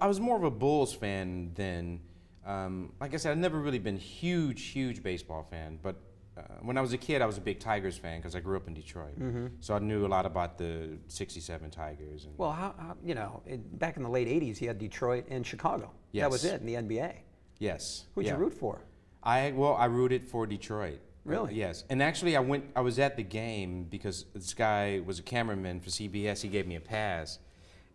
I was more of a Bulls fan than, um, like I said, I've never really been huge, huge baseball fan. But uh, when I was a kid, I was a big Tigers fan because I grew up in Detroit. So I knew a lot about the '67 Tigers. And Well, how, how you know, in, back in the late '80s, you had Detroit and Chicago. That was it in the NBA. yes, Who'd yeah. you root for? I well, I rooted for Detroit. Really? yes, and actually, I went. I was at the game because this guy was a cameraman for CBS. He gave me a pass,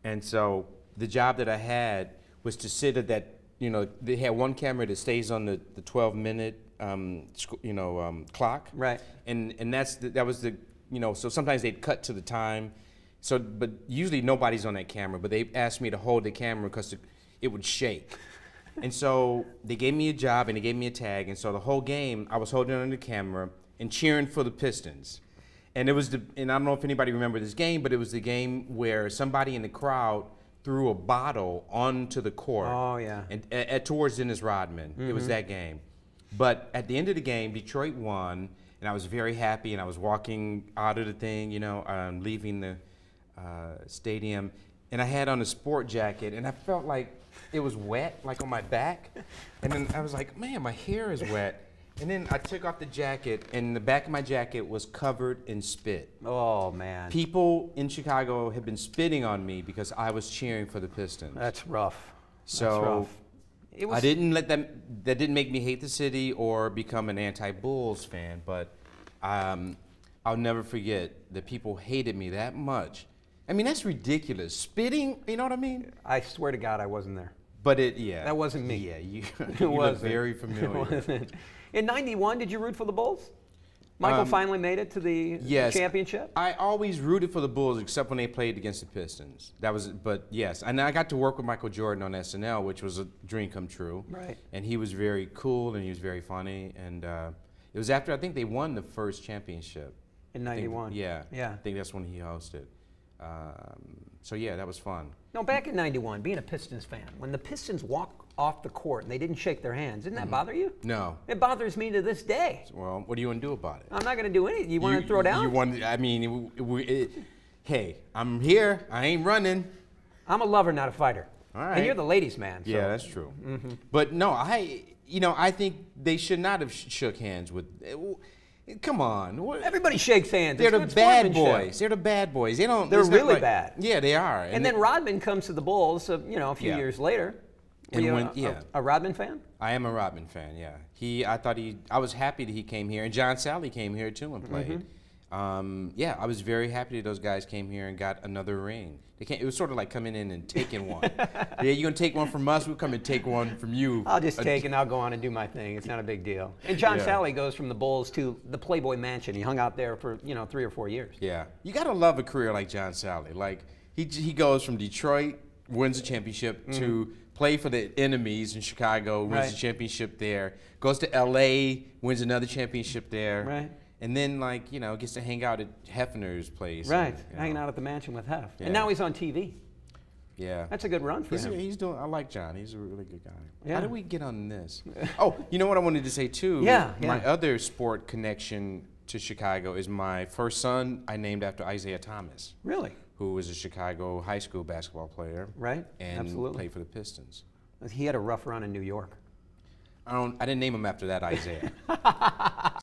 and so the job that I had was to sit at that. You know, they had one camera that stays on the, the 12 minute, um, you know, um, clock. Right. And and that's the, that was the you know. So sometimes they'd cut to the time. So, but usually nobody's on that camera. But they asked me to hold the camera because it, it would shake. And so they gave me a job and they gave me a tag. And so the whole game, I was holding on the camera and cheering for the Pistons. And it was the, and I don't know if anybody remember this game, but it was the game where somebody in the crowd threw a bottle onto the court. Oh, yeah. And at, towards Dennis Rodman, it was that game. But at the end of the game, Detroit won, and I was very happy. And I was walking out of the thing, you know, um, leaving the uh, stadium, and I had on a sport jacket, and I felt like it was wet, like on my back. And then I was like, man, my hair is wet. And then I took off the jacket, and the back of my jacket was covered in spit. Oh man, People in Chicago had been spitting on me because I was cheering for the Pistons. that's rough. That's So, rough. It was, I didn't let them. That didn't make me hate the city or become an anti-Bulls fan. But um, I'll never forget that people hated me that much. I mean, that's ridiculous. Spitting, you know what I mean? I swear to God, I wasn't there. But it, yeah. That wasn't me. Yeah, you. It you very It familiar. wasn't. In '91, did you root for the Bulls? Michael Um, finally made it to the Yes. championship. I always rooted for the Bulls except when they played against the Pistons. That was, but yes, and I got to work with Michael Jordan on SNL, which was a dream come true. Right. And he was very cool and he was very funny. And uh, it was after I think they won the first championship. In I think- '91. Yeah. Yeah. I think that's when he hosted. Um, so yeah, that was fun. No, back in '91, being a Pistons fan, when the Pistons walk off the court and they didn't shake their hands, didn't that bother you? No. It bothers me to this day. Well, what do you want to do about it? I'm not going to do anything. You want to throw down? You want? I mean, it, we- it, hey, I'm here. I ain't running. I'm a lover, not a fighter. All And you're the ladies' man. So. Yeah, that's true. Mm-hmm. But no, I, you know, I think they should not have sh- shook hands with. Come on, what- Everybody shakes hands. they're It's the bad boys. They're the bad boys. They don't. They're really like- bad. Yeah, they are. And then Rodman comes to the Bulls, uh, you know, a few Yeah. years later. Were And when- a, yeah. a, a Rodman fan? I am a Rodman fan. Yeah, he. I thought he. I was happy that he came here, and John Salley came here too and played. Mm-hmm. Um, yeah, I was very happy that those guys came here and got another ring. They came, It was sort of like coming in and taking one. yeah, you're gonna take one from us. We'll come and take one from you. I'll just take and I'll go on and do my thing. It's not a big deal. And John Yeah. Salley goes from the Bulls to the Playboy Mansion. He hung out there for you know three or four years. Yeah, you gotta love a career like John Salley. Like he he goes from Detroit, wins a championship, to play for the enemies in Chicago, wins. Right. a championship there, goes to L.A., wins another championship there, Right. And then like you know gets to hang out at Hefner's place, Right, and, you hanging out at the mansion with Hef. Yeah. And now he's on TV. Yeah, That's a good run for he's, him. he's doing. I like John. He's a really good guy. Yeah. How do we get on this? oh, you know what I wanted to say too. Yeah, My yeah. other sport connection to Chicago is my first son. I named after Isaiah Thomas. Really? who was a Chicago high school basketball player. Right, And absolutely. played for the Pistons. He had a rough run in New York. I don't. I didn't name him after that Isaiah.